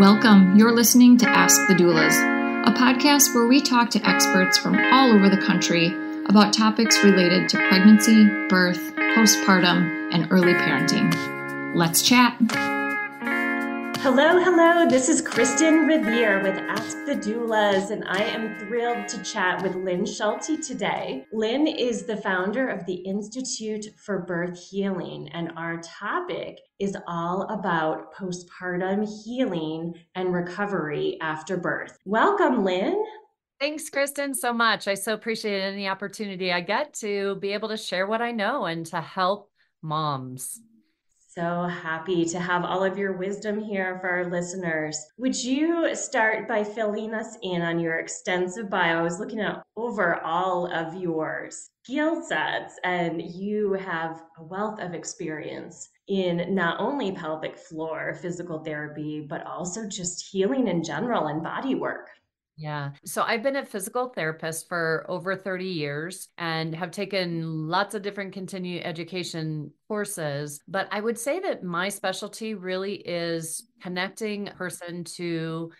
Welcome. You're listening to Ask the Doulas, a podcast where we talk to experts from all over the country about topics related to pregnancy, birth, postpartum, and early parenting. Let's chat. Hello, hello. This is Kristin Revere with Ask the Doulas, and I am thrilled to chat with Lynn Schulte today. Lynn is the founder of the Institute for Birth Healing, and our topic is all about postpartum healing and recovery after birth. Welcome, Lynn. Thanks, Kristin, so much. I so appreciate any opportunity I get to be able to share what I know and to help moms. So happy to have all of your wisdom here for our listeners. Would you start by filling us in on your extensive bio? I was looking at over all of your skill sets, and you have a wealth of experience in not only pelvic floor physical therapy, but also just healing in general and body work. Yeah. So I've been a physical therapist for over 30 years and have taken lots of different continuing education courses. But I would say that my specialty really is connecting a person to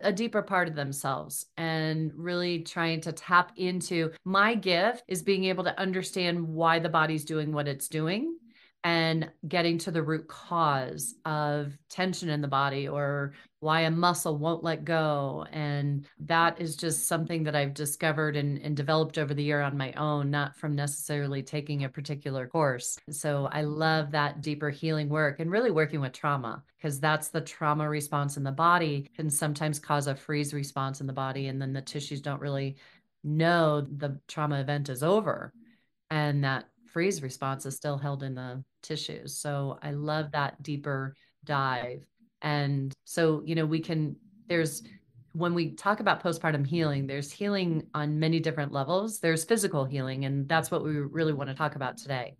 a deeper part of themselves and really trying to tap into my gift is being able to understand why the body's doing what it's doing and getting to the root cause of tension in the body or why a muscle won't let go. And that is just something that I've discovered and, and developed over the year on my own, not from necessarily taking a particular course. So I love that deeper healing work and really working with trauma because that's the trauma response in the body can sometimes cause a freeze response in the body. And then the tissues don't really know the trauma event is over and that freeze response is still held in the tissues. So I love that deeper dive. And so, you know, we can, there's, when we talk about postpartum healing, there's healing on many different levels. There's physical healing, and that's what we really want to talk about today.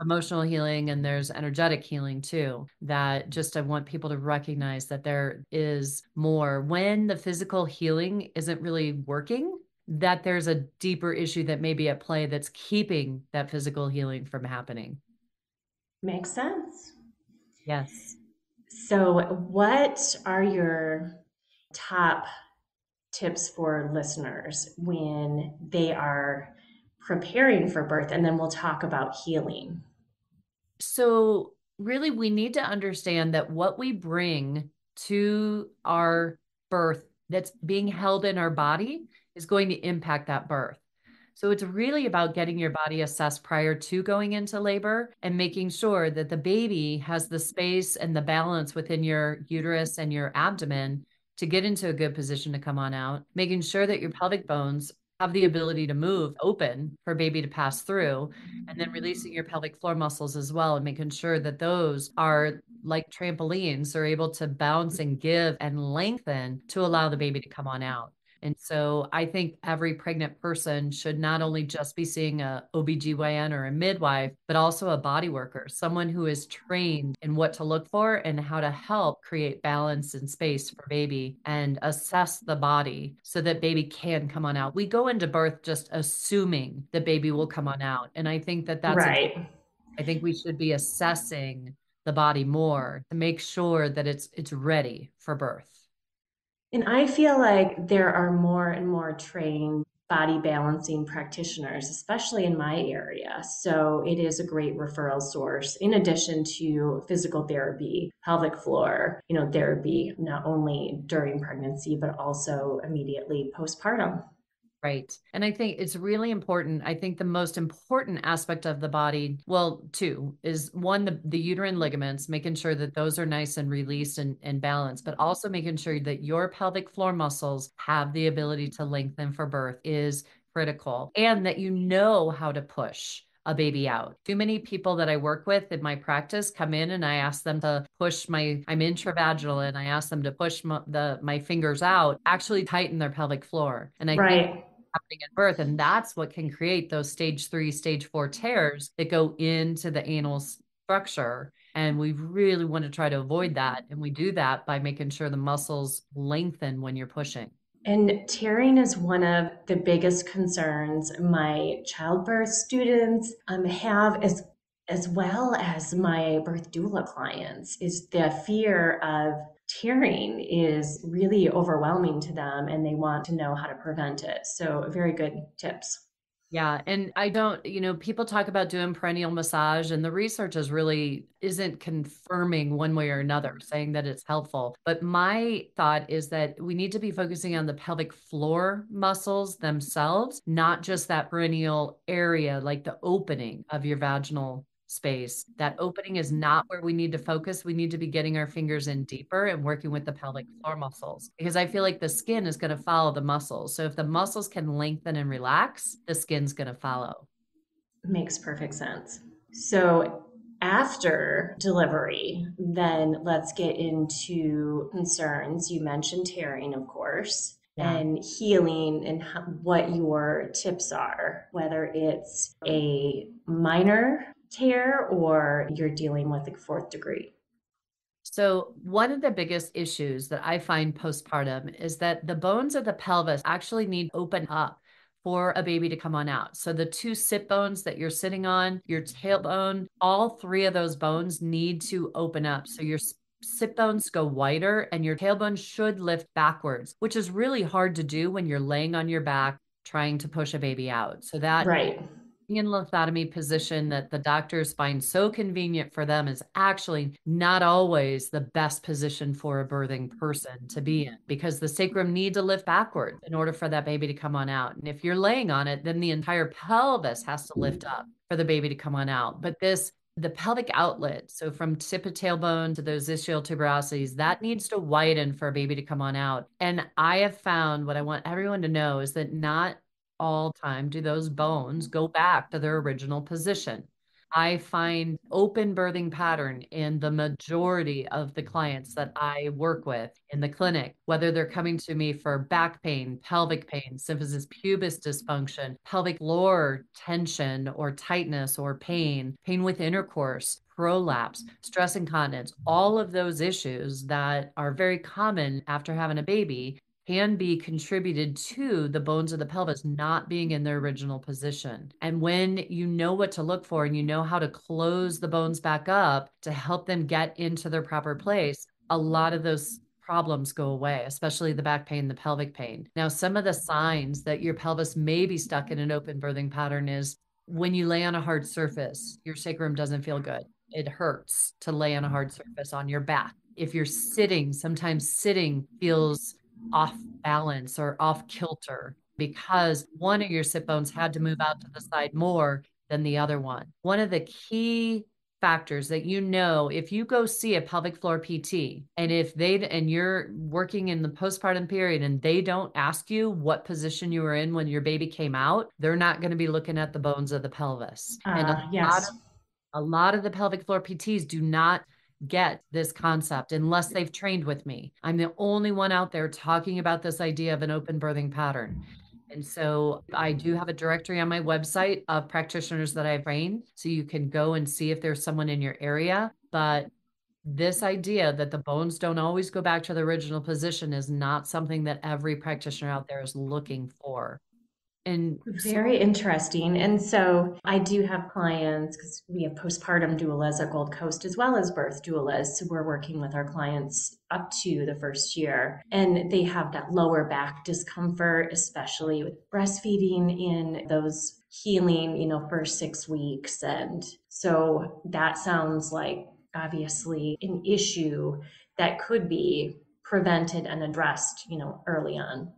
Emotional healing, and there's energetic healing too. That just I want people to recognize that there is more. When the physical healing isn't really working, that there's a deeper issue that may be at play that's keeping that physical healing from happening. Makes sense. Yes. So, what are your top tips for listeners when they are preparing for birth? And then we'll talk about healing. So, really, we need to understand that what we bring to our birth that's being held in our body is going to impact that birth. So it's really about getting your body assessed prior to going into labor and making sure that the baby has the space and the balance within your uterus and your abdomen to get into a good position to come on out, making sure that your pelvic bones have the ability to move open for baby to pass through and then releasing your pelvic floor muscles as well and making sure that those are like trampolines are able to bounce and give and lengthen to allow the baby to come on out and so I think every pregnant person should not only just be seeing a OBGYN or a midwife, but also a body worker, someone who is trained in what to look for and how to help create balance and space for baby and assess the body so that baby can come on out. We go into birth just assuming the baby will come on out. And I think that that's right. A, I think we should be assessing the body more to make sure that it's it's ready for birth. And I feel like there are more and more trained body balancing practitioners, especially in my area. So it is a great referral source in addition to physical therapy, pelvic floor, you know, therapy, not only during pregnancy, but also immediately postpartum. Right. And I think it's really important. I think the most important aspect of the body, well, two, is one, the, the uterine ligaments, making sure that those are nice and released and, and balanced, but also making sure that your pelvic floor muscles have the ability to lengthen for birth is critical and that you know how to push a baby out. Too many people that I work with in my practice come in and I ask them to push my I'm intravaginal and I ask them to push my, the my fingers out, actually tighten their pelvic floor. And I right. Happening at birth. And that's what can create those stage three, stage four tears that go into the anal structure. And we really want to try to avoid that. And we do that by making sure the muscles lengthen when you're pushing. And tearing is one of the biggest concerns my childbirth students um, have as as well as my birth doula clients is the fear of tearing is really overwhelming to them and they want to know how to prevent it. So, very good tips. Yeah. And I don't, you know, people talk about doing perineal massage, and the research is really isn't confirming one way or another, saying that it's helpful. But my thought is that we need to be focusing on the pelvic floor muscles themselves, not just that perineal area, like the opening of your vaginal space. That mm-hmm. opening is not where we need to focus. We need to be getting our fingers in deeper and working with the pelvic floor muscles because I feel like the skin is going to follow the muscles. So if the muscles can lengthen and relax, the skin's going to follow. Makes perfect sense. So after delivery, then let's get into concerns. You mentioned tearing, of course. Yeah. and healing and how, what your tips are, whether it's a minor tear or you're dealing with a fourth degree? So, one of the biggest issues that I find postpartum is that the bones of the pelvis actually need open up for a baby to come on out. So, the two sit bones that you're sitting on, your tailbone, all three of those bones need to open up. So, your sit bones go wider and your tailbone should lift backwards, which is really hard to do when you're laying on your back trying to push a baby out. So, that right in lithotomy position that the doctors find so convenient for them is actually not always the best position for a birthing person to be in because the sacrum needs to lift backward in order for that baby to come on out. And if you're laying on it, then the entire pelvis has to lift up for the baby to come on out. But this the pelvic outlet, so from tip of tailbone to those ischial tuberosities, that needs to widen for a baby to come on out. And I have found what I want everyone to know is that not all time do those bones mm-hmm. go back to their original position. I find mm-hmm. open birthing pattern in the majority of the clients that I work with in the clinic, whether they're coming to me for back pain, pelvic pain, symphysis pubis dysfunction, pelvic floor tension or tightness or pain, pain with intercourse, prolapse, stress incontinence, all of those issues that are very common after having a baby can be contributed to the bones of the pelvis not being in their original position. And when you know what to look for and you know how to close the bones back up to help them get into their proper place, a lot of those problems go away, especially the back pain, the pelvic pain. Now, some of the signs that your pelvis may be stuck in an open birthing pattern is when you lay on a hard surface, your sacrum doesn't feel good. It hurts to lay on a hard surface on your back. If you're sitting, sometimes sitting feels off balance or off kilter because one of your sit bones had to move out to the side more than the other one. One of the key factors that you know if you go see a pelvic floor PT and if they and you're working in the postpartum period and they don't ask you what position you were in when your baby came out, they're not going to be looking at the bones of the pelvis. Uh, and a yes. lot of a lot of the pelvic floor PTs do not get this concept unless they've trained with me. I'm the only one out there talking about this idea of an open birthing pattern. And so I do have a directory on my website of practitioners that I've trained. So you can go and see if there's someone in your area. But this idea that the bones don't always go back to the original position is not something that every practitioner out there is looking for. And very interesting. And so I do have clients because we have postpartum doulas at Gold Coast as well as birth doulas. So we're working with our clients up to the first year. And they have that lower back discomfort, especially with breastfeeding in those healing, you know, first six weeks. And so that sounds like obviously an issue that could be prevented and addressed, you know, early on.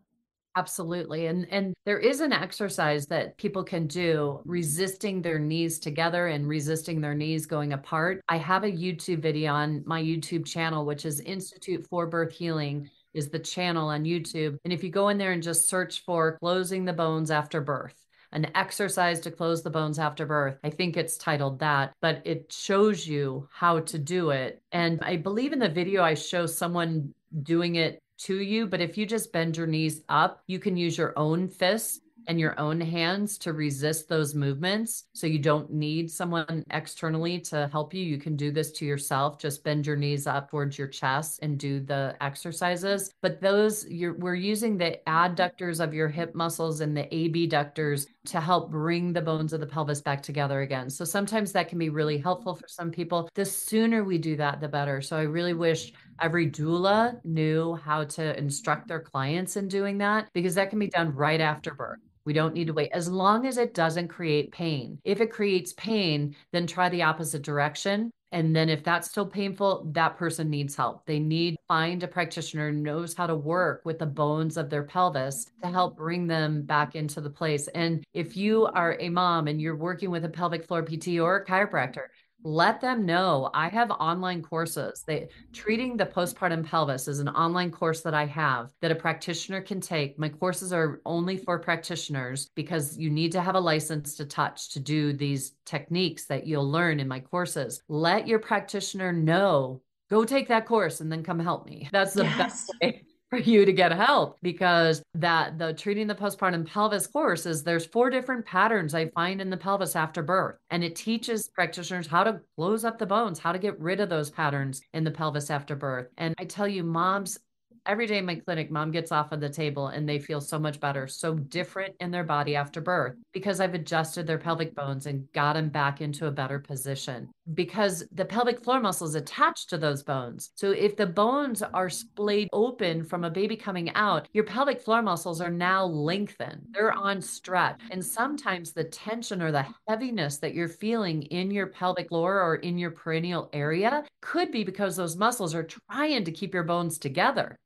Absolutely. And and there is an exercise that people can do resisting their knees together and resisting their knees going apart. I have a YouTube video on my YouTube channel which is Institute for Birth Healing is the channel on YouTube. And if you go in there and just search for closing the bones after birth, an exercise to close the bones after birth. I think it's titled that, but it shows you how to do it. And I believe in the video, I show someone doing it to you. But if you just bend your knees up, you can use your own fists and your own hands to resist those movements. So you don't need someone externally to help you. You can do this to yourself. Just bend your knees up towards your chest and do the exercises. But those you're we're using the adductors of your hip muscles and the abductors to help bring the bones of the pelvis back together again. So sometimes that can be really helpful for some people. The sooner we do that, the better. So I really wish every doula knew how to instruct their clients in doing that because that can be done right after birth. We don't need to wait as long as it doesn't create pain. If it creates pain, then try the opposite direction. And then if that's still painful, that person needs help. They need find a practitioner knows how to work with the bones of their pelvis to help bring them back into the place. And if you are a mom and you're working with a pelvic floor PT or a chiropractor, let them know I have online courses. They treating the postpartum pelvis is an online course that I have that a practitioner can take. My courses are only for practitioners because you need to have a license to touch to do these techniques that you'll learn in my courses. Let your practitioner know go take that course and then come help me. That's the yes. best way for you to get help because that the treating the postpartum pelvis course is there's four different patterns I find in the pelvis after birth and it teaches practitioners how to close up the bones, how to get rid of those patterns in the pelvis after birth. And I tell you moms every day in my clinic, mom gets off of the table and they feel so much better, so different in their body after birth because I've adjusted their pelvic bones and got them back into a better position because the pelvic floor muscle is attached to those bones. So if the bones are splayed open from a baby coming out, your pelvic floor muscles are now lengthened. They're on stretch. And sometimes the tension or the heaviness that you're feeling in your pelvic floor or in your perineal area could be because those muscles are trying to keep your bones together.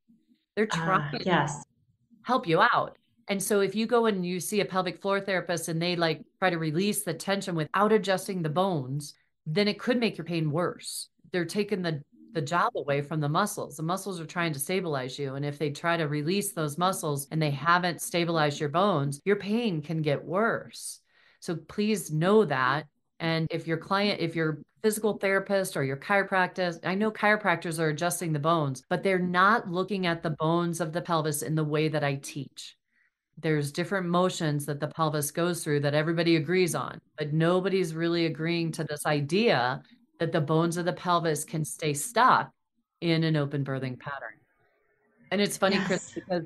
They're ah, trying uh, yes. help you out. And so if you go and you see a pelvic floor therapist and they like try to release the tension without adjusting the bones, then it could make your pain worse. They're taking the the job away from the muscles. The muscles are trying to stabilize you. And if they try to release those muscles and they haven't stabilized your bones, your pain can get worse. So please know that. And if your client, if your physical therapist or your chiropractor, I know chiropractors are adjusting the bones, but they're not looking at the bones of the pelvis in the way that I teach. There's different motions that the pelvis goes through that everybody agrees on, but nobody's really agreeing to this idea that the bones of the pelvis can stay stuck in an open birthing pattern. And it's funny, yes. Chris, because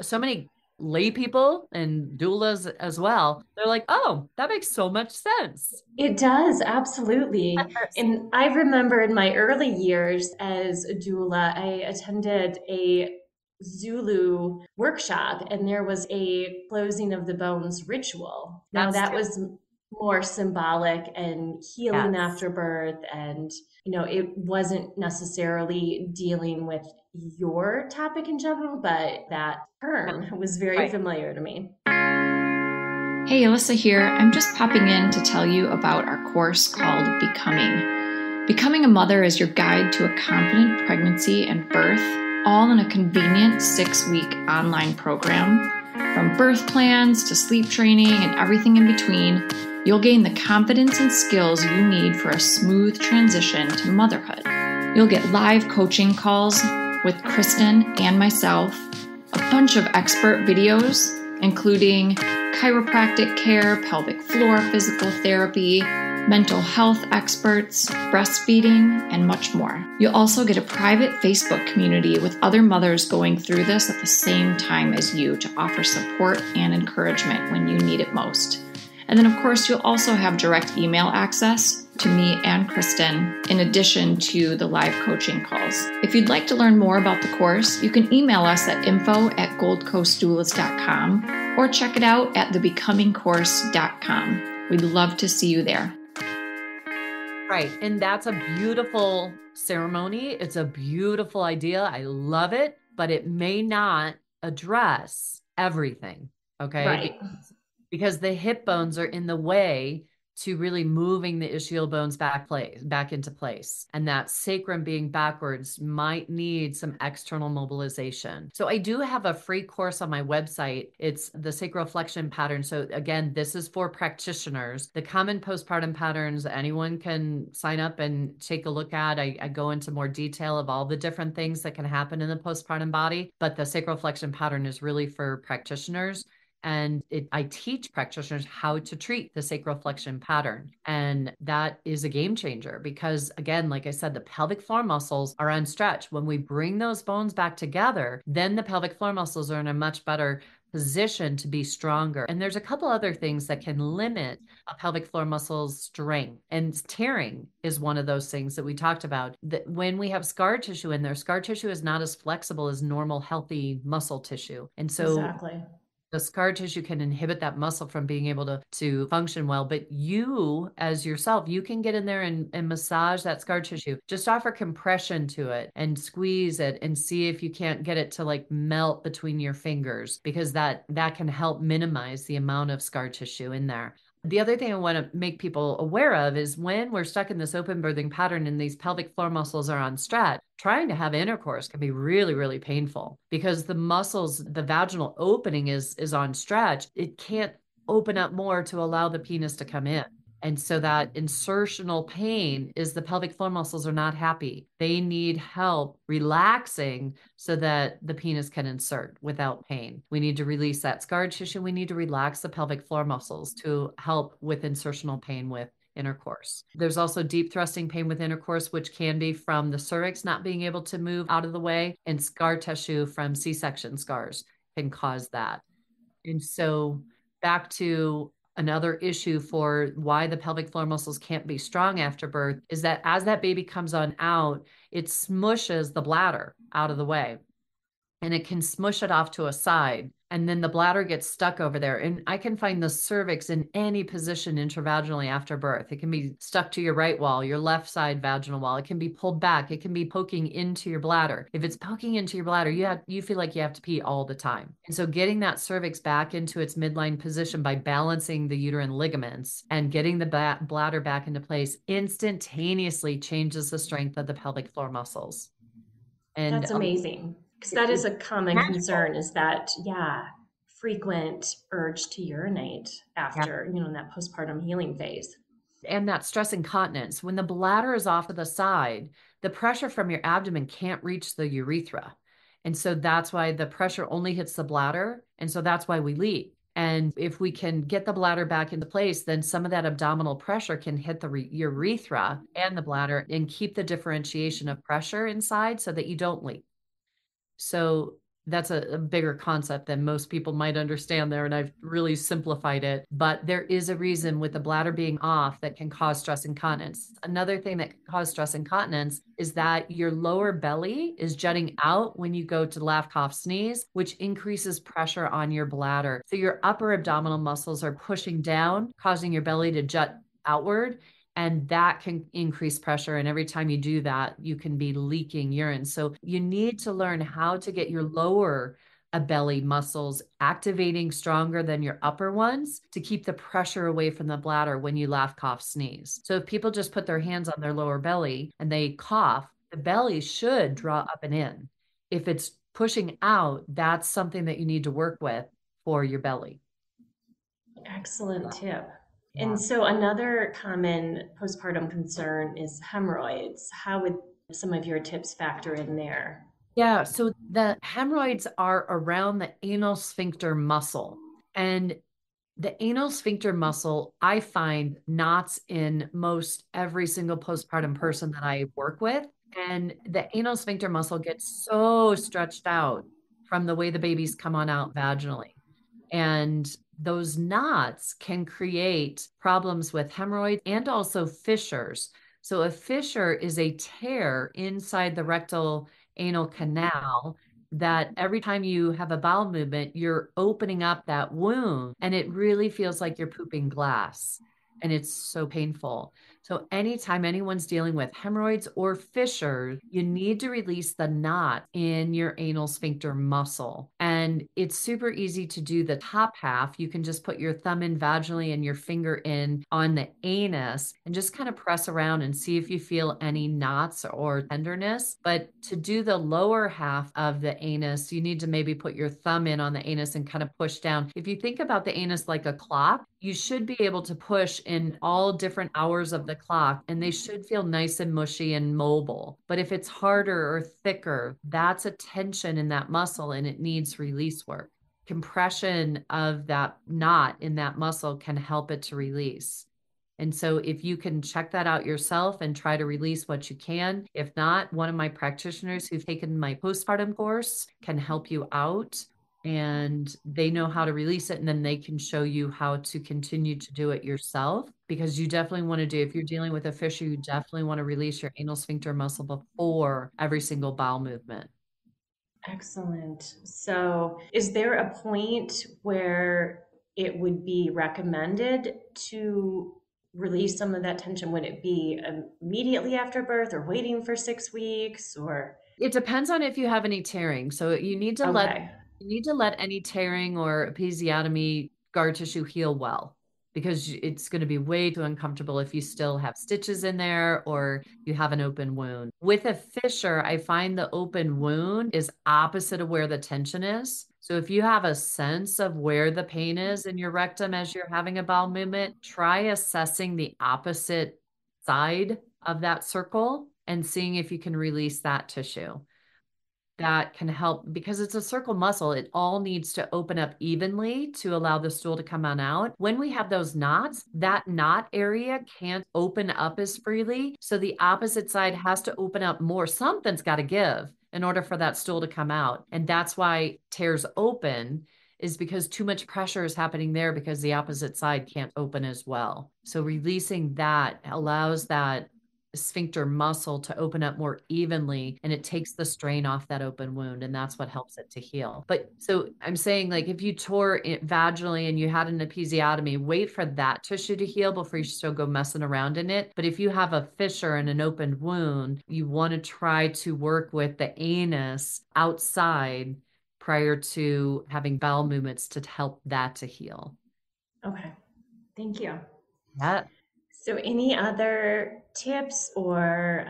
so many lay people and doulas as well they're like oh that makes so much sense. It does absolutely. And i remember in my early years as a doula i attended a zulu workshop and there was a closing of the bones ritual. Now That's that true. was more symbolic and healing yes. after birth and you know it wasn't necessarily dealing with your topic in general but that term was very right. familiar to me. Hey alyssa here. I'm just popping in to tell you about our course called becoming. Becoming a mother is your guide to a confident pregnancy and birth all in a convenient six week online program. From birth plans to sleep training and everything in between You'll gain the confidence and skills you need for a smooth transition to motherhood. You'll get live coaching calls with Kristin and myself, a bunch of expert videos, including chiropractic care, pelvic floor physical therapy, mental health experts, breastfeeding, and much more. You'll also get a private Facebook community with other mothers going through this at the same time as you to offer support and encouragement when you need it most. And then, of course, you'll also have direct email access to me and Kristin, in addition to the live coaching calls. If you'd like to learn more about the course, you can email us at info at goldcoastdoulas.com or check it out at thebecomingcourse.com. We'd love to see you there. Right. And that's a beautiful ceremony. It's a beautiful idea. I love it, but it may not address everything. Okay. Right because the hip bones are in the way to really moving the ischial bones back place back into place. And that sacrum being backwards might need some external mobilization. So i do have a free course on my website. It's the sacral flexion pattern. So again this is for practitioners. The common postpartum patterns anyone can sign up and take a look at. I, I go into more detail of all the different things that can happen in the postpartum body but the sacral flexion pattern is really for practitioners and it, I teach practitioners how to treat the sacral flexion pattern. And that is a game changer because, again, like I said, the pelvic floor muscles are on stretch. When we bring those bones back together, then the pelvic floor muscles are in a much better position to be stronger. And there's a couple other things that can limit a pelvic floor muscle's strength. And tearing is one of those things that we talked about. That when we have scar tissue in there, scar tissue is not as flexible as normal healthy muscle tissue. And so exactly the scar tissue can inhibit that muscle from being able to to function well but you as yourself you can get in there and, and massage that scar tissue. Just offer compression to it and squeeze it and see if you can't get it to like melt between your fingers because that that can help minimize the amount of scar tissue in there the other thing I want to make people aware of is when we're stuck in this open birthing pattern and these pelvic floor muscles are on stretch, trying to have intercourse can be really, really painful because the muscles, the vaginal opening is is on stretch. It can't open up more to allow the penis to come in. And so that insertional pain is the pelvic floor muscles are not happy. They need help relaxing so that the penis can insert without pain. We need to release that scar tissue. We need to relax the pelvic floor muscles to help with insertional pain with intercourse. There's also deep thrusting pain with intercourse, which can be from the cervix not being able to move out of the way, and scar tissue from C section scars can cause that. And so, back to another issue for why the pelvic floor muscles can't be strong after birth is that as that baby comes on out, it smushes the bladder out of the way. And it can smush it off to a side and then the bladder gets stuck over there. And I can find the cervix in any position intravaginally after birth. It can be stuck to your right wall, your left side vaginal wall. It can be pulled back. It can be poking into your bladder. If it's poking into your bladder, you have you feel like you have to pee all the time. And so getting that cervix back into its midline position by balancing the uterine ligaments and getting the bladder back into place instantaneously changes the strength of the pelvic floor muscles. And that's amazing because that is a common concern is that yeah frequent urge to urinate after yeah. you know in that postpartum healing phase and that stress incontinence when the bladder is off of the side the pressure from your abdomen can't reach the urethra and so that's why the pressure only hits the bladder and so that's why we leak and if we can get the bladder back into place, then some of that abdominal pressure can hit the re- urethra and the bladder and keep the differentiation of pressure inside so that you don't leak. So that's a, a, bigger concept than most people might understand there. And I've really simplified it. But there is a reason with the bladder being off that can cause stress incontinence. Another thing that can cause stress incontinence is that your lower belly is jutting out when you go to laugh, cough, sneeze, which increases pressure on your bladder. So your upper abdominal muscles are pushing down, causing your belly to jut outward and that can increase pressure and every time you do that you can be leaking urine. So you need to learn how to get your lower belly muscles activating stronger than your upper ones to keep the pressure away from the bladder when you laugh cough sneeze. So if people just put their hands on their lower belly and they cough the belly should draw up and in. If it's pushing out that's something that you need to work with for your belly. Excellent tip and so another common postpartum concern is hemorrhoids. How would some of your tips factor in there? Yeah, so the hemorrhoids are around the anal sphincter muscle. And the anal sphincter muscle, I find knots in most every single postpartum person that I work with. And the anal sphincter muscle gets so stretched out from the way the babies come on out vaginally. And those knots can create problems with hemorrhoids and also fissures. So, a fissure is a tear inside the rectal anal canal that every time you have a bowel movement, you're opening up that wound and it really feels like you're pooping glass and it's so painful. So, anytime anyone's dealing with hemorrhoids or fissures, you need to release the knot in your anal sphincter muscle. And it's super easy to do the top half. You can just put your thumb in vaginally and your finger in on the anus and just kind of press around and see if you feel any knots or tenderness. But to do the lower half of the anus, you need to maybe put your thumb in on the anus and kind of push down. If you think about the anus like a clock, you should be able to push in all different hours of the clock and they should feel nice and mushy and mobile. But if it's harder or thicker, that's a tension in that muscle and it needs release work. Compression of that knot in that muscle can help it to release. And so, if you can check that out yourself and try to release what you can, if not, one of my practitioners who've taken my postpartum course can help you out and they know how to release it and then they can show you how to continue to do it yourself because you definitely want to do if you're dealing with a fissure you definitely want to release your anal sphincter muscle before every single bowel movement. Excellent. So is there a point where it would be recommended to release some of that tension? Would it be immediately after birth or waiting for six weeks or? It depends on if you have any tearing so you need to okay. let you need to let any tearing or episiotomy scar tissue heal well because it's going to be way too uncomfortable if you still have stitches in there or you have an open wound. With a fissure, I find the open wound is opposite of where the tension is. So if you have a sense of where the pain is in your rectum as you're having a bowel movement, try assessing the opposite side of that circle and seeing if you can release that tissue that can help because it's a circle muscle. It all needs to open up evenly to allow the stool to come on out. When we have those knots, that knot area can't open up as freely. So the opposite side has to open up more. Something's got to give in order for that stool to come out. And that's why tears open is because too much pressure is happening there because the opposite side can't open as well. So releasing that allows that sphincter muscle to open up more evenly and it takes the strain off that open wound and that's what helps it to heal. But so I'm saying like if you tore it vaginally and you had an episiotomy, wait for that tissue to heal before you still go messing around in it. But if you have a fissure and an open wound, you want to try to work with the anus outside prior to having bowel movements to help that to heal. Okay. Thank you. Yeah. So, any other tips or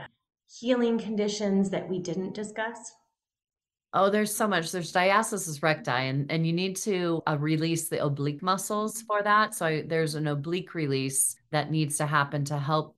healing conditions that we didn't discuss? Oh, there's so much. There's diastasis recti, and, and you need to uh, release the oblique muscles for that. So there's an oblique release that needs to happen to help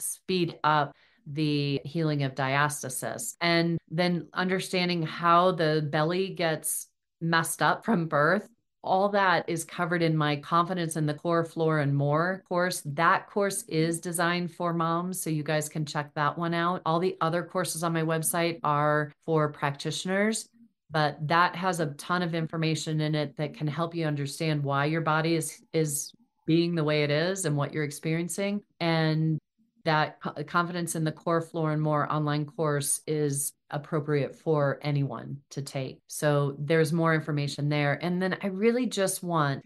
speed up the healing of diastasis. And then understanding how the belly gets messed up from birth all that is covered in my confidence in the core floor and more course. That course is designed for moms so you guys can check that one out. All the other courses on my website are for practitioners but that has a ton of information in it that can help you understand why your body is is being the way it is and what you're experiencing. And that confidence in the core floor and more online course is appropriate for anyone to take. So there's more information there. And then I really just want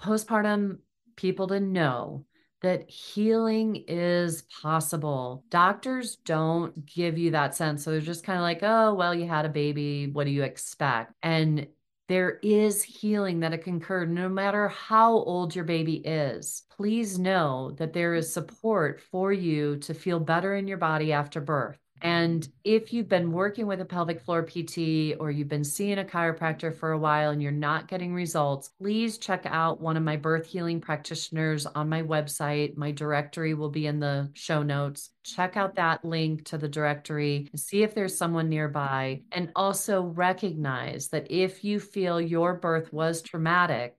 postpartum people to know that healing is possible. Doctors don't give you that sense. So they're just kind of like, oh, well, you had a baby. What do you expect? And there is healing that can occur no matter how old your baby is. Please know that there is mm-hmm. support for you to feel better in your body after birth. And if you've been working with a pelvic floor PT or you've been seeing a chiropractor for a while and you're not getting results, please check out one of my birth healing practitioners on my website. My directory will be in the show notes. Check out that link to the directory, and see if there's someone nearby, and also recognize that if you feel your birth was traumatic,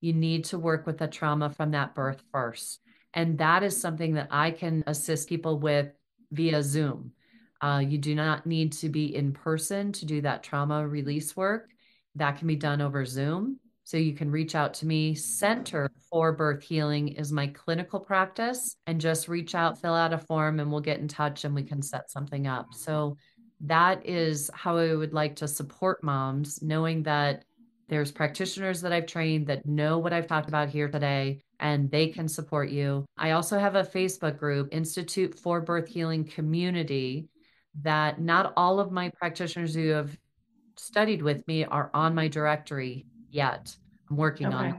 you need to work with the trauma from that birth first. And that is something that I can assist people with via Zoom. Uh, you do not need to be in person to do that trauma release work. That can be done over Zoom. So you can reach out to me. Center for Birth Healing is my clinical practice, and just reach out, fill out a form, and we'll get in touch and we can set something up. So that is how I would like to support moms, knowing that there's practitioners that I've trained that know what I've talked about here today and they can support you. I also have a Facebook group, Institute for Birth Healing Community, that not all of my practitioners who have studied with me are on my directory yet. I'm working okay. on it.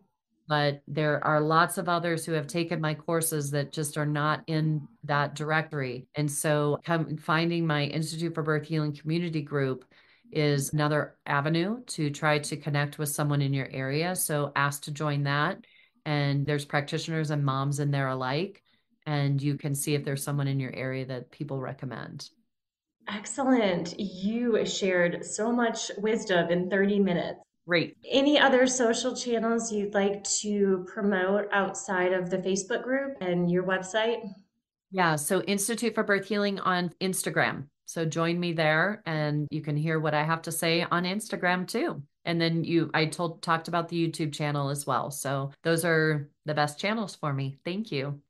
But there are lots of others who have taken my courses that just are not in that directory. And so come, finding my Institute for Birth Healing community group is another avenue to try to connect with someone in your area. So ask to join that. And there's practitioners and moms in there alike. And you can see if there's someone in your area that people recommend. Excellent. You shared so much wisdom in 30 minutes. Great. Any other social channels you'd like to promote outside of the Facebook group and your website? Yeah, so Institute for Birth Healing on Instagram. So join me there and you can hear what I have to say on Instagram too. And then you I told talked about the YouTube channel as well. So those are the best channels for me. Thank you.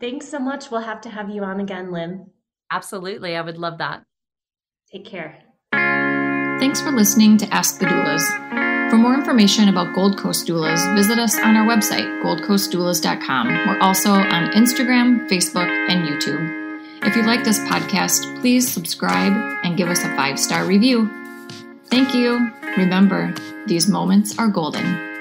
Thanks so much. We'll have to have you on again, Lynn. Absolutely. I would love that. Take care. Thanks for listening to Ask the Doulas. For more information about Gold Coast Doulas, visit us on our website, goldcoastdoulas.com. We're also on Instagram, Facebook, and YouTube. If you like this podcast, please subscribe and give us a five star review. Thank you. Remember, these moments are golden.